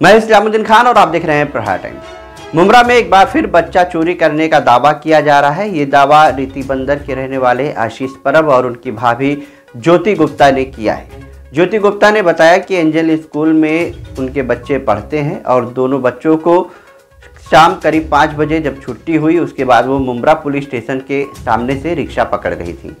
मैं इस्लामुद्दीन खान और आप देख रहे हैं प्रहार टाइम मुमरा में एक बार फिर बच्चा चोरी करने का दावा किया जा रहा है। ये दावा रीति बंदर के रहने वाले आशीष परब और उनकी भाभी ज्योति गुप्ता ने किया है। ज्योति गुप्ता ने बताया कि एंजल स्कूल में उनके बच्चे पढ़ते हैं और दोनों बच्चों को शाम करीब पाँच बजे जब छुट्टी हुई, उसके बाद वो मुमरा पुलिस स्टेशन के सामने से रिक्शा पकड़ गई थी।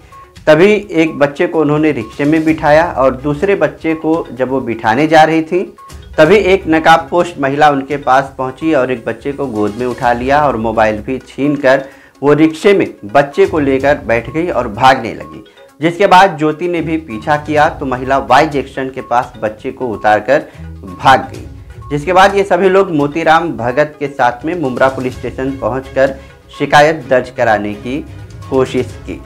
तभी एक बच्चे को उन्होंने रिक्शे में बिठाया और दूसरे बच्चे को जब वो बिठाने जा रही थी तभी एक नकाब पोस्ट महिला उनके पास पहुँची और एक बच्चे को गोद में उठा लिया और मोबाइल भी छीन कर वो रिक्शे में बच्चे को लेकर बैठ गई और भागने लगी। जिसके बाद ज्योति ने भी पीछा किया तो महिला वाई जंक्शन के पास बच्चे को उतारकर भाग गई। जिसके बाद ये सभी लोग मोतीराम भगत के साथ में मुमरा पुलिस स्टेशन पहुंचकर शिकायत दर्ज कराने की कोशिश की।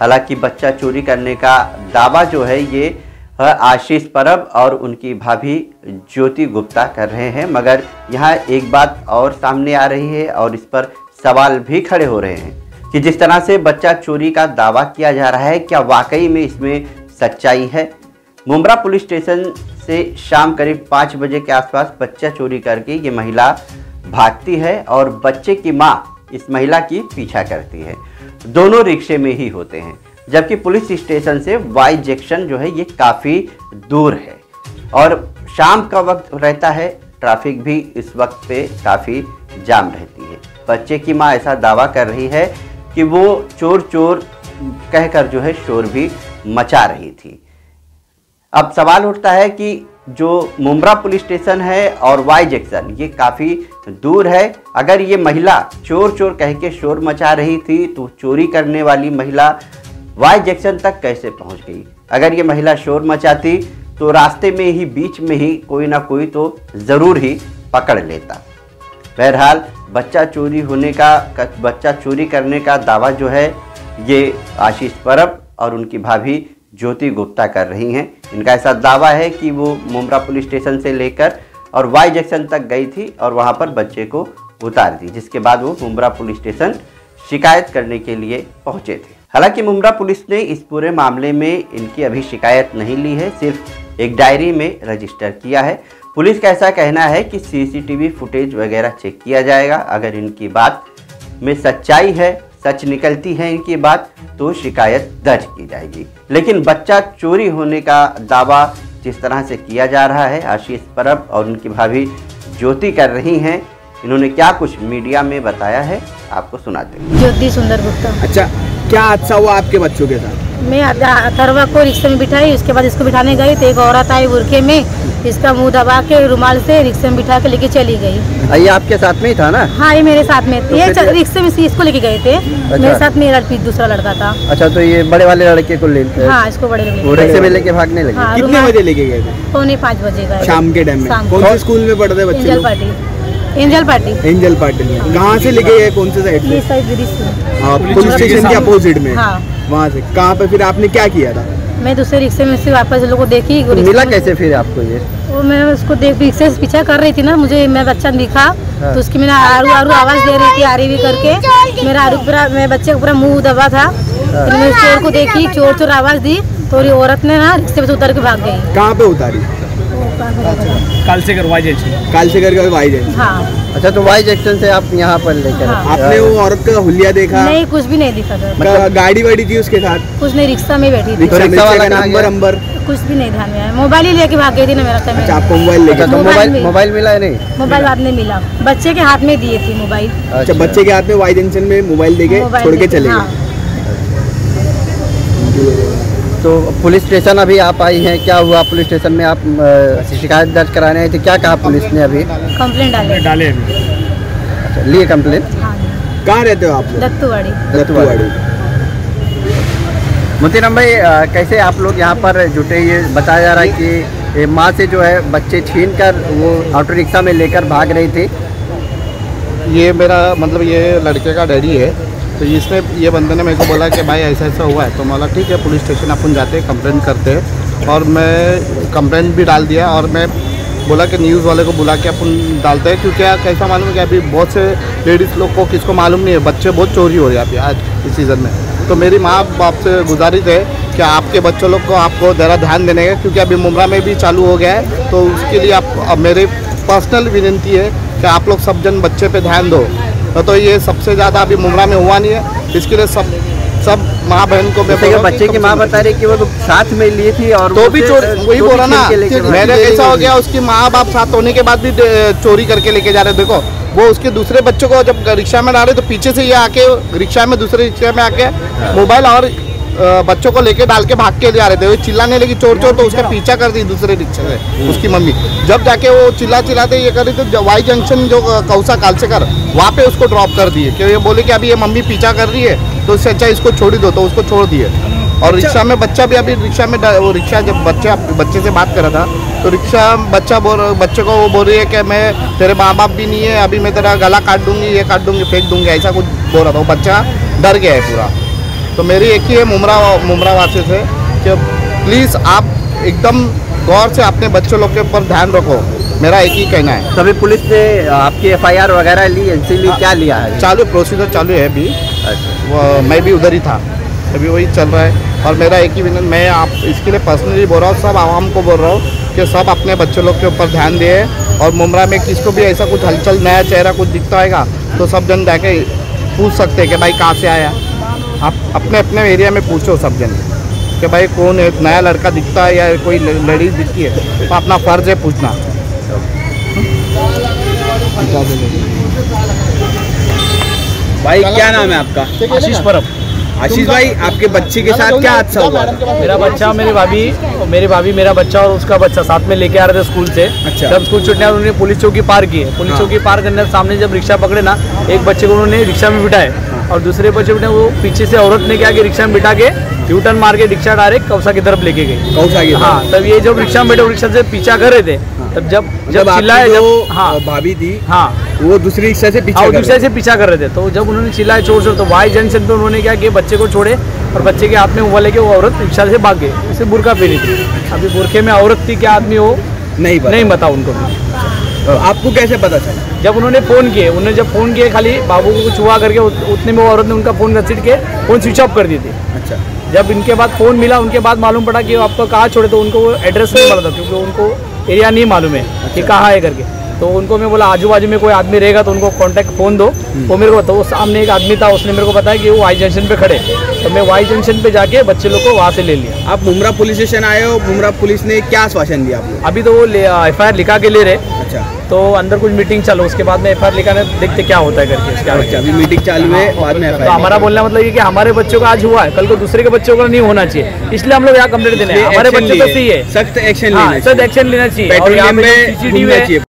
हालाँकि बच्चा चोरी करने का दावा जो है ये आशीष परब और उनकी भाभी ज्योति गुप्ता कर रहे हैं। मगर यहाँ एक बात और सामने आ रही है और इस पर सवाल भी खड़े हो रहे हैं कि जिस तरह से बच्चा चोरी का दावा किया जा रहा है, क्या वाकई में इसमें सच्चाई है? मुमरा पुलिस स्टेशन से शाम करीब पाँच बजे के आसपास बच्चा चोरी करके ये महिला भागती है और बच्चे की माँ इस महिला की पीछा करती है। दोनों रिक्शे में ही होते हैं। जबकि पुलिस स्टेशन से वाई जंक्शन जो है, ये काफ़ी दूर है। और शाम का वक्त रहता है, ट्रैफ़िक भी इस वक्त पे काफ़ी जाम रहती है। बच्चे की माँ ऐसा दावा कर रही है कि वो चोर चोर कहकर जो है, शोर भी मचा रही थी। अब सवाल उठता है कि जो मुमरा पुलिस स्टेशन है और वाई जंक्शन ये काफ़ी दूर है। अगर ये महिला चोर चोर कह के शोर मचा रही थी तो चोरी करने वाली महिला वाई जंक्शन तक कैसे पहुँच गई? अगर ये महिला शोर मचाती तो रास्ते में ही, बीच में ही कोई ना कोई तो ज़रूर ही पकड़ लेता। बहरहाल, बच्चा चोरी होने का बच्चा चोरी करने का दावा जो है, ये आशीष परब और उनकी भाभी ज्योति गुप्ता कर रही हैं। इनका ऐसा दावा है कि वो मुमरा पुलिस स्टेशन से लेकर और वाई जंक्शन तक गई थी और वहाँ पर बच्चे को उतार दी, जिसके बाद वो मुमरा पुलिस स्टेशन शिकायत करने के लिए पहुँचे थे। हालाँकि मुमरा पुलिस ने इस पूरे मामले में इनकी अभी शिकायत नहीं ली है सिर्फ़ एक डायरी में रजिस्टर किया है। पुलिस का ऐसा कहना है कि सीसीटीवी फुटेज वगैरह चेक किया जाएगा। अगर इनकी बात में सच्चाई है सच निकलती है इनकी बात तो शिकायत दर्ज की जाएगी। लेकिन बच्चा चोरी होने का दावा जिस तरह से किया जा रहा है आशीष परब और उनकी भाभी ज्योति कर रही हैं। इन्होंने क्या कुछ मीडिया में बताया है आपको सुनाते हैं। ज्योति सुंदर गुप्ता। अच्छा क्या हादसा हुआ आपके बच्चों के साथ? मैं अथर्वा को रिक्शे में बिठाई उसके बाद इसको बिठाने गई तो एक औरत आई बुरखे में इसका मुँह दबा के रुमाल से रिक्शे में बिठा के लेके चली गई। ये आपके साथ में ही था ना? हाँ ये मेरे साथ में तो ये रिक्शे में इसको लेके गए थे। अच्छा। मेरे साथ में मेरा दूसरा लड़का था। अच्छा तो ये बड़े वाले लड़के को ले हाँ इसको बड़े रिक्शे में लेके भागने लगे। हाँ, कितने बजे लेके गए थे? पौने पाँच बजे का शाम के टाइम में। कौन से स्कूल में पढ़ते बच्चे एंजल पार्टी एंजल पार्टी कहाँ से लेके गए? कौन से साइड ये साइड हाँ, पुलिस स्टेशन के अपोजिट में। हाँ। वहाँ से। कहाँ पे फिर आपने क्या किया था? मैं दूसरे रिक्शे में से वापस लोगों को देखी। तो मिला कैसे फिर आपको ये? वो मैं उसको देख रिक्शे से पीछा कर रही थी ना मुझे मैं बच्चा दिखा। हाँ। तो उसकी मैंने आरू आरू आवाज़ दे रही थी आरी भी करके। मेरा आरू पूरा मैं बच्चे को पूरा मुँह दबा था। हाँ। फिर मैं चोर को देखी चोर चोर आवाज़ दी। तो औरत ने ना रिक्शे से उतर के भाग गई। कहाँ पे उतारी? काल से कर वाई जंक्शन काल से कर वाई जंक्शन हाँ। अच्छा तो वाई जंक्शन से आप यहाँ पर लेकर हाँ। आपने वो औरत का हुलिया देखा? नहीं कुछ भी नहीं दिखा था। मतलब गाड़ी वाड़ी थी उसके साथ? कुछ नहीं रिक्शा में बैठी थी। रिक्शा वाला नंबर नंबर। कुछ भी नहीं ध्यान में आया। मोबाइल ही लेके भाग गई थी ना मेरा अच्छा आपको मोबाइल लेके अच्छा, तो मोबाइल मोबाइल मिला है नहीं? मोबाइल बाद में मिला। बच्चे के हाथ में दिए थी मोबाइल। अच्छा। बच्चे के हाथ में वाई जंक्शन में मोबाइल देके छोड़ के चले गए? हाँ। तो पुलिस स्टेशन अभी आप आई हैं क्या हुआ पुलिस स्टेशन में? आप शिकायत दर्ज कराने आई थी क्या कहा पुलिस ने अभी? कंप्लेंट डाले। डाले अच्छा लिए कंप्लेंट? हाँ। कहाँ रहते हो आप दत्तुवाड़ी। दत्तुवाड़ी। मोतीराम भाई कैसे आप लोग यहाँ पर जुटे? ये बताया जा रहा है कि माँ से जो है बच्चे छीन कर वो ऑटो रिक्शा में लेकर भाग रही थी। ये मेरा मतलब ये लड़के का डैडी है। तो इसने ये बंदे ने मेरे को बोला कि भाई ऐसा ऐसा हुआ है तो बोला, ठीक है पुलिस स्टेशन अपन जाते हैं कंप्लेन करते हैं। और मैं कंप्लेन भी डाल दिया और मैं बोला कि न्यूज़ वाले को बुला के अपन डालते हैं, क्योंकि कैसा मालूम है कि अभी बहुत से लेडीज़ लोग को किसको मालूम नहीं है, बच्चे बहुत चोरी हो रहे हैं अभी आज इस सीज़न में। तो मेरी माँ बाप से गुजारिश है कि आपके बच्चों लोग को आपको ज़रा ध्यान देने का, क्योंकि अभी मुमरा में भी चालू हो गया है तो उसके लिए आप मेरी पर्सनल विनती है कि आप लोग सब जन बच्चे पे ध्यान दो। तो, तो ये सबसे ज़्यादा अभी मुमरा में हुआ नहीं है। इसके लिए सब सब माँ बहन को मैं हूँ बच्चे की माँ बता रही कि वो तो साथ में लिए थी और तो भी चोर वही बोला ना मैंने कैसा हो गया उसकी माँ बाप साथ होने के बाद भी चोरी करके लेके जा रहे देखो वो उसके दूसरे बच्चों को जब रिक्शा में डाले तो पीछे से ये आके रिक्शा में दूसरे रिक्शा में आके मोबाइल और बच्चों को लेके डाल के भाग के जा रहे थे। वो चिल्लाने लगी चोर चोर तो उसका पीछा कर दी दूसरे रिक्शा से उसकी मम्मी। जब जाके वो चिल्ला चिल्लाते ये कर रही तो वाई जंक्शन जो कौसा कालसेकर वहाँ पे उसको ड्रॉप कर दिए। कि ये बोले कि अभी ये मम्मी पीछा कर रही है तो उससे अच्छा इसको छोड़ ही दो तो उसको छोड़ दिए। और रिक्शा में बच्चा भी अभी रिक्शा में वो रिक्शा जब बच्चा बच्चे से बात कर रहा था तो रिक्शा बच्चा बोल बच्चे को वो बोल रही है कि मैं तेरे माँ बाप भी नहीं है अभी मैं तेरा गला काट दूँगी ये काट दूँगी फेंक दूँगी ऐसा कुछ बोल रहा था। वो बच्चा डर गया है पूरा। तो मेरी एक ही है मुमरा मुमरा वासी से कि प्लीज़ आप एकदम गौर से अपने बच्चों लोग के ऊपर ध्यान रखो। मेरा एक ही कहना है। तो अभी पुलिस ने आपकी एफआईआर वगैरह ली एनसी ली क्या लिया है? चालू प्रोसीजर चालू है अभी। अच्छा। मैं भी उधर ही था। अभी वही चल रहा है। और मेरा एक ही विनन मैं आप इसके लिए पर्सनली बोल रहा हूँ सब आवाम को बोल रहा हूँ कि सब अपने बच्चों लोग के ऊपर ध्यान दिए और मुमरा में किसको भी ऐसा कुछ हलचल नया चेहरा कुछ दिखता होगा तो सब जन जाके पूछ सकते हैं कि भाई कहाँ से आया? आप अपने अपने एरिया में पूछो सब जन कि भाई कौन है? नया लड़का दिखता है या कोई लड़की दिखती है तो अपना फ़र्ज़ है पूछना। भाई क्या नाम है आपका? आशीष परब। आशीष भाई आपके बच्चे के साथ क्या हादसा हुआ? मेरा बच्चा मेरी भाभी और मेरी भाभी मेरा बच्चा और उसका बच्चा साथ में लेके आ रहे थे स्कूल से। अच्छा। जब स्कूल छुट्टियाँ उन्होंने पुलिस चौकी पार की है। पुलिस हाँ। चौकी पार करने के सामने जब रिक्शा पकड़े ना एक बच्चे को उन्होंने रिक्शा में बिठाए और दूसरे बच्चे ने वो पीछे से औरत ने क्या कि रिक्शा में बिठा के यू टर्न मार के रिक्शा डायरेक्ट कौसा की तरफ़ लेके गई। कौसा की हाँ तब ये जब रिक्शा में बैठे रिक्शा से पीछा कर रहे थे तब जब जब चिल्लाए जब हाँ। भाभी थी हाँ। वो दूसरी रिक्शा से पीछे हाँ दूसरे से पीछा कर रहे थे। तो जब उन्होंने चिल्लाए चोर चोर तो वाई जंक्शन पे उन्होंने क्या किया बच्चे को छोड़े और बच्चे के हाथ में मोबाइल लेके वो औरत रिक्शा से भाग गई। उसे बुरका पहनी थी अभी बुरखे में औरत थी क्या आदमी हो? नहीं नहीं बता उनको। आपको कैसे पता चला? जब उन्होंने फ़ोन किए उन्होंने जब फ़ोन किए खाली बाबू को कुछ हुआ करके उत- उतने में औरत ने उनका फ़ोन घसीट के फ़ोन स्विच ऑफ़ कर दी थी। अच्छा। जब इनके बाद फ़ोन मिला उनके बाद मालूम पड़ा कि वो आपको कहाँ छोड़े तो उनको वो एड्रेस नहीं पड़ा था क्योंकि उनको एरिया नहीं मालूम है कि कहाँ है करके। तो उनको मैं बोला आजू बाजू में कोई आदमी रहेगा तो उनको कांटेक्ट फ़ोन दो। वो मेरे को तो वो सामने एक आदमी था उसने मेरे को बताया कि वो वाई जंक्शन पे खड़े। तो मैं वाई जंक्शन पे जाके बच्चे लोग को वहाँ से ले लिया। आप मुमरा पुलिस स्टेशन आए हो मुमरा पुलिस ने क्या आश्वासन दिया आपको? अभी तो वो एफ़ आई लिखा के ले रहे। अच्छा। तो अंदर कुछ मीटिंग चालू उसके बाद में एफ़ आई लिखाने देखते क्या होता है करके उसके अच्छा अभी मीटिंग चालू है बाद में तो हमारा बोलना मतलब ये कि हमारे बच्चों का आज हुआ है कल को दूसरे के बच्चों का नहीं होना चाहिए। इसलिए हम लोग यहाँ कंप्लेंट देने आए। हमारे बच्चे तो सही है। सख्त एक्शन हाँ लेना सर एक्शन लेना है, चाहिए।